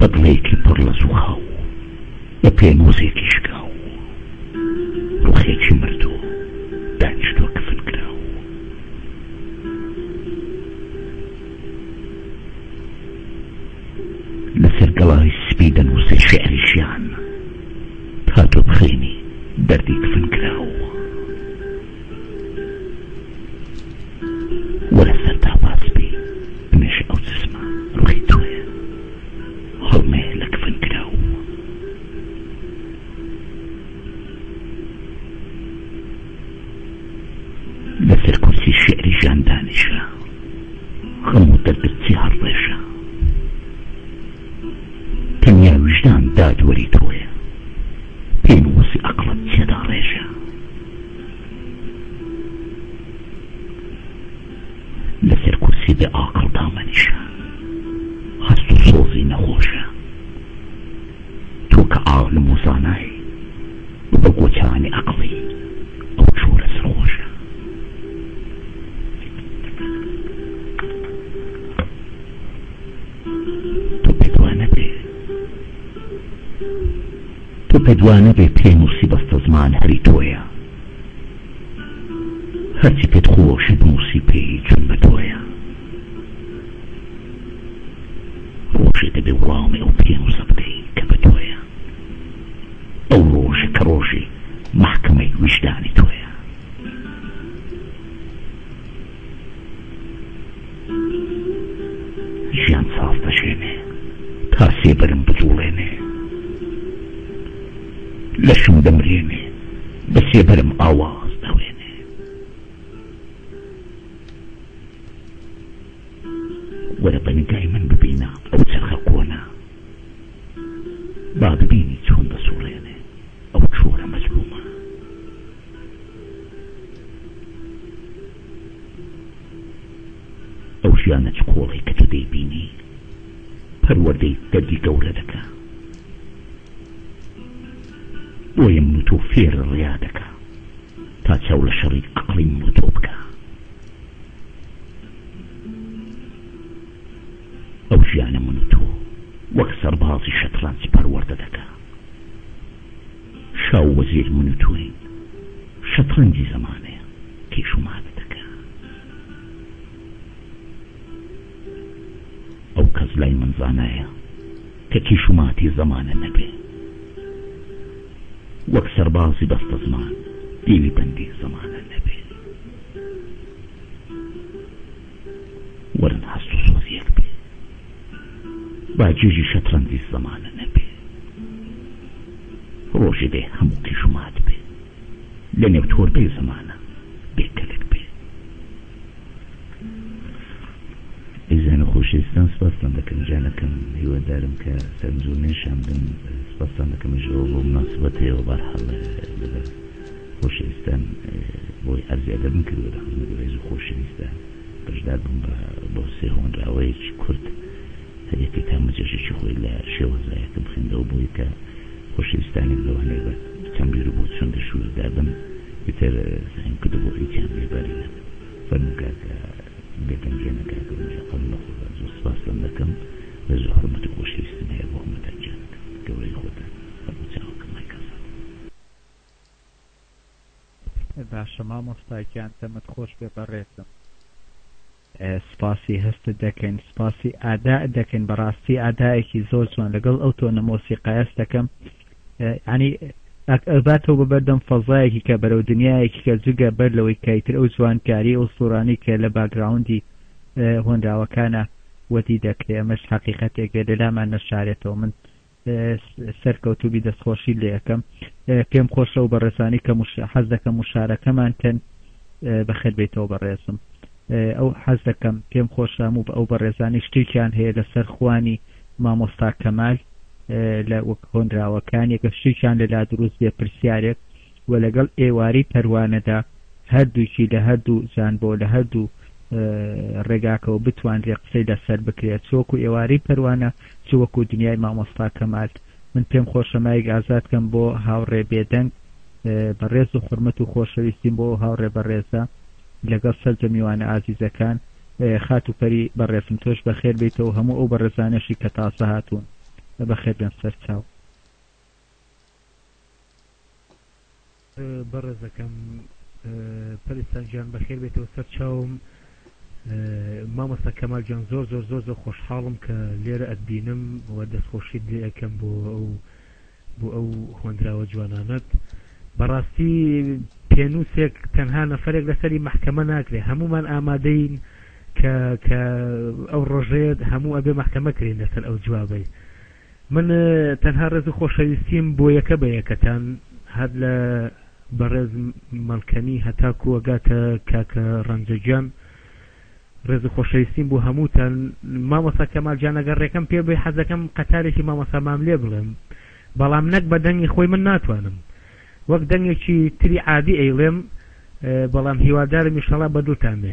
بە دڵێکی پڕ لە زوخاو و بە پێنووسێکی شکاو و ڕوخێکی مردوو و دانیشتووە کفن کراو و لەسەر گەڵای سپی دەنووسێ شیعری ژیان تا تۆ بخوێنی دەردی کفن کراو وەرە سەرتا باز بی ئەمێش ئەو جسمە ڕوحی تۆیە هەڵمەیە لە کفن کراوو. لەسەر کورسی شیعری ژان دانیشە غەم و دەردت چی هەڵڕێژە تەنیا ویژدان دادوەری تۆیە پێم وەسی ئەقڵت چیە داڕێژە. لەسەر کورسی بێ ئاقڵ دامەنیشە هەست و سۆزی نەخۆشە تۆ کە عالم و زانای بە گۆچانی ئەقڵی ئەو چۆرە سەرخۆشە تۆ پێت وا نەبێ تۆ پێت وا نەبێ پێ نووسی بەستەزمان هەری تۆیە هەرچی پێت خۆشە بنووسی پێی چون بە تۆیە ڕۆژێ دەبێ وڵامی ئەو پێنووسە بدەی کە بە تۆیە ئەو ڕۆژە کە ڕۆژی مەحکەمەی ویژدانی تۆیە. ژیان ساز دەشێنێ تا سێبەرم بجوڵێنێ لەشم دەمرێنێ بە سێبەرم ئاواز دەوێنێ وەرە بە نیگای من ببینە ئەو چەرخە کۆنە با ببینی چۆن دەسوڕێنێ ئەو چۆرە مەزلومە. ئەو ژیانە چ کۆڵەی کە تۆ دەیبینی پەروەردەی دەردی گەورە دەکا بۆیە من و تۆ فێر ڕیا دەکا تا چاو لە شەڕی عەقڵی من و تۆ بکا ئەو ژیانە من و تۆ وەک سەربازی شەترەنج پەروەردە دەکا شا و وەزیر من و تۆین. شەتڕەنجی زەمانەیە. کێش و مات دەکا. ئەو کەس لای من زانایە کە کیش و ماتی زەمانە نەبێ. وەک سەربازی بەستەزمان دێوی بەندی زەمانە نەبێ. وەرن هەست و سۆزیەک بێ با جێژی شەترەنجی زەمانە نەبێ ڕۆژێ بێ هەموو کیش و مات بێ لە نێو تۆربەی زەمانە بێ کەلک بێ ئیزان و خۆشەویستان سپاستان دەکەم جانەکەم هیوادارم کە سەرنج و نێشان بن سپاستان دەکەم ژەوە بۆ مناسبەتەوە بەرحەڵ لەبەر خۆشەویستان بۆی عەرزی ئەدەبم کردووە لە خزمەتی ڕێز و خۆشەویستدا بەشدار بووم بە بۆرسێ هۆنراوەیەکی کورت هەر یەکەی تا مجەژێکی خۆی لە شێوەزایەکەم خوێندەوە بۆی کە خۆشەویستانێک لەوانەیە بە چەند بیر و بۆچوون لە شووردا بن ئیتر سەعیم کردو بۆ ئیتیان لێ بەرینم فەرموو کاکە بێدەنگ گێنە کاکە ونجا قەڵەم بە قوربان زۆر سپاستان دەکەم ڕێز و حورمەت و خۆشەویستم هەیە بۆ هەمووتان گیانەکەم گەورەی خۆتان فەرموو چاوەکەم مایکەڵ سەعیم. باشە مامۆستا گیان دەمت خۆش بێ بەڕێزم. سپاسی هەستت دەکەین سپاسی ئادا دەکەین بەڕاستی ئادایەکی زۆر جوان لەگەڵ ئەو تۆنە مۆسیقایەس دەکەم ینی ئەباتەوە بە بەردەم فەزایەکی کە بەرەو دنیایەکی کە جگە بەر لەوەی کایتر ئەو جوانکاری ئەو سوورانی کە لە باگراوندی هۆنراوەکانە وەتی دەکرێ ئەمەش حقیقەتێک بێ لەلامان نەشارێتەوە من سەرکەوتوبی دەستخۆشی لێ ئەکەم پێم خۆشە و بەڕێزانی کە حەز دەکەم مشارەکەمان کەن بەخێر بێتەوە بەڕێزم ئەو حەز دەکەم پێم خۆشام و بە ئەو بەڕێزانی شتێکیان هەیە لەسەر خوانی مامۆستا کەمال لە وەک هۆنراوەکان یەکە شتێکیان لەلا دروست بێ پرسیارێک و لەگەڵ ئێواری پەروانەدا هەردووکی لە هەردوو جان بۆ لە هەردوو ڕێگاکەەوە بتوانرێ قسەی لەسەر بکرێت چۆکو ئێواری پەروانە چ وەکو دنیای مامۆستا کەمال من پێم خۆشە مایک ئازاد کەم بۆ هاوڕێ بێدەنگ بە ڕێز و حورمەت و خۆشەویستیم بۆ هاوڕێ بەڕێزە لەگەڵ سەرجە میوانە ئازیزەکان خات و پەری بەڕێزم تۆش بەخێر بیتەوە هەموو ئەو بەڕێزانەشی کە تازە هاتوون بەخێر بێن سەرچاو بەڕێزەکەم پەرستان گیان بەخێر بێتەوە سەر چاوم مامۆستا کەمال جان زۆر زۆر زۆر زۆر خۆشحاڵم کە لێرە ئەتبینم و دەستخۆشیت لێ ئەەکەم بۆ ئەو بۆ ئەو هۆندراوە جوانانەت بەڕاستی پێنووسێک تەنها نەفرێک لەسەری محکەمە ناکرێ هەمومان ئامادەین کە کە ئەو ڕۆژێت هەموو ئەبێ محکەمە کرێن لەسەر ئەو جوابەی من تەنها ڕێز و خۆشەویستیم بۆ یەکە بە یەکەتان هەر لە بەڕێز مەڵکەنی هەتا کووەگاتە کاکە ڕەنجە گیان ڕێز و خۆشەویستیم بۆ هەمووتان مامۆسا کەمال جانەگەر ڕێکەم پێ بێ حەزەکەم قەتارێکی مامۆسا مام لێ بڵێم بەڵام نەک بە دەنگی خۆی من ناتوانم وەک دەنگێکی تری عادی ئەیڵێم بەڵام هیوادارم میشەڵا بە دڵتان بێ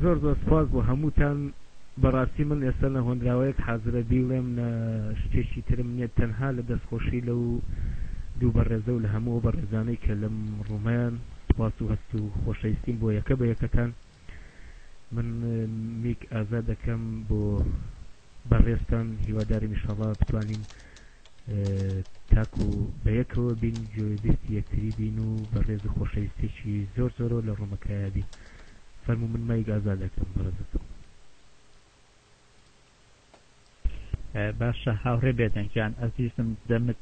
زۆر زۆر سوپاس بۆ هەمووتان بەڕاستی من ئێستا نە هۆنراوەیەک حازرە بیڵێم نە شتێکی ترم نیە تەنها لە دەستخۆشی لەو دوو بەڕێزە و لە هەموو ئەو بەڕێزانەی کە لەم ڕوومەیان سوپاس و هەست و خۆشەویستیم بۆ یەکە بە یەکەتان من میک ئازا دەکەم بۆ بەڕێزتان هیوادارم ئیشەڵا بتوانین تاکو بەیەکەوە بین گوێبیستی یەکتری بین و بەڕێز و خۆشەویستێکی زۆر زۆرەوە لە ڕۆمەکایە بین فەرمو من مایک ئازاد دەکەم بەڕێزەکەم باشە هاوڕێ بێدەنگیان ئەزیزم دەمت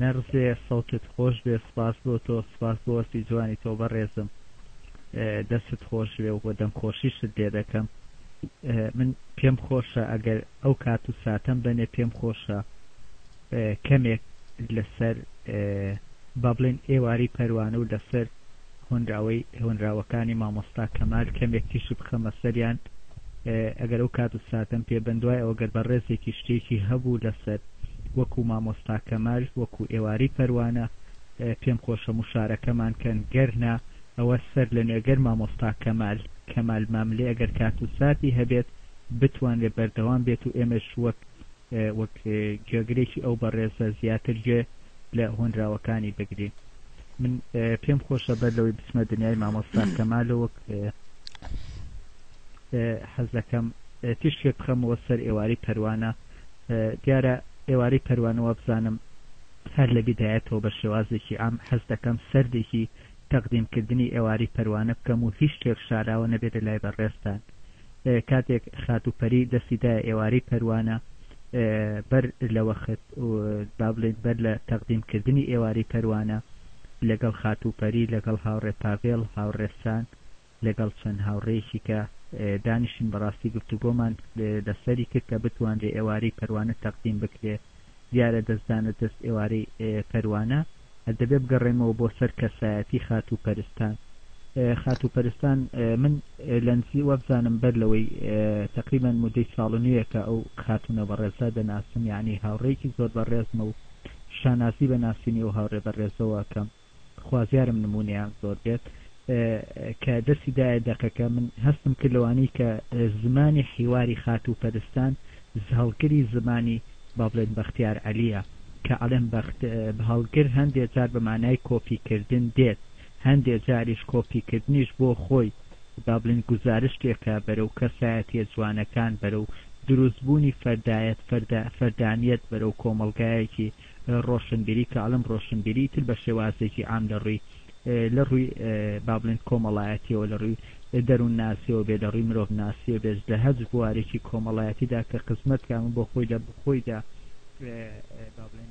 نەرزێ سەوتت خۆش بێ سپاس بۆ تۆ سپاس بۆ وەسفی جوانی تۆ بەڕێزم دەستت خۆشبێ و بۆ دەنگخۆشیشت لێ دەکەم من پێم خۆشە ئەگەر ئەو کات و ساتەم بەنێ پێم خۆشە کەمێک لەسەر با بڵێن ئێواری پەروانە و لەسەر هۆنراوەی هۆنراوەکانی مامۆستا کەمال کەمێک تیشک بخەمە سەریان ئەگەر ئەو کات و ساتەم پێ بندوای ئەوە گەر بە ڕێزێکی شتێکی هەبوو لەسەر وەکو مامۆستا کەمال وەکو ئێواری پەروانە پێم خۆشە مشارەکەمان کەن گەرنا ئەوە سەر لەنوێ گەر مامۆستا کەمال کەمال ماملێ ئەگەر کات و ساتی هەبێت بتوانرێت بەردەوام بێت و ئێمەش وەک وەک گوێگرێکی ئەو بەڕێزە زیاتر گوێ لە هۆنراوەکانی بگرین من پێم خۆشە بەر لەوەی بچمە دنیای مامۆستا کەمالە وەک حەز دەکەم تیشکێک بخەمەوە سەر ئێواری پەروانە دیارە ئێواری پەروانەوە بزانم هەر لە بدایەتەوە بە شێوازێکی ئام حەز دەکەم سەردێکی تەقدیم کردنی ئێواری پەروانە بکەم و هیچ شتێک شاراوە نەبێتە لای بەڕێزتان کاتێک خاتوو پەری دەستی دایە ئێواری پەروانە بەر لەوەخت با بڵێین بەر لە تەقدیم کردنی ئێواری پەروانە لەگەڵ خاتوو پەری لەگەڵ هاوڕێ پاڤێڵ هاوڕێسان لەگەڵ چەند هاوڕێیەکی کە دانیشتین بەڕاستی گفتوگۆمان لەسەری کرد کە بتوانرێ ئێوارەی پەروانە تەقدیم بکرێ دیارە دەستدانە دەست ئێوارەی پەروانە دەبێ بگەڕێمەوە بۆ سەر کەسایەتی خاتوو پەرستان خاتوو پەرستان من لەنزی وەبزانم بەر لەوەی تقریبان مدەی ساڵ نوێەکە ئەو خاتونە بەڕێزە دەناسم یعنی هاوڕێکی زۆر بەڕێزمە و شانازی بە ناسینی و هاوڕێ بەڕێزەوە کەم خوازیارم نمونەیان زۆر بێت کە دەستی دایە دەقەکە من هەستم کرد لەوانی کە زمانی حیواری خاتوو پەرستان زهڵگری زمانی با بڵێن بەختیار عەلیە کە ئەڵێن بەخت هەڵگر هەندێ جار بە مانای کۆپی کردن دێت هەندێ جاریش کۆپی کردنیش بۆ خۆی با بڵێن گوزارشتێکە بەرەو کەسایەتیە جوانەکان بەرەو دروست بوونی فەردایەت فەردانیەت بەرەو کۆمەڵگایەکی ڕۆشنبیری کە ئەڵێم ڕۆشنبیری تر بە شێوازێکی عام لە ڕووی لە ڕووی با بڵێن کۆمەڵایەتیەوە لە ڕووی دەروون ناسیەوە بێ لە ڕووی مرۆڤ ناسیەوە بێت لە هەج بوارێکی کۆمەڵایەتیدا کە قزمەت کامە بۆ خۆی لە بخۆیدا با بڵێن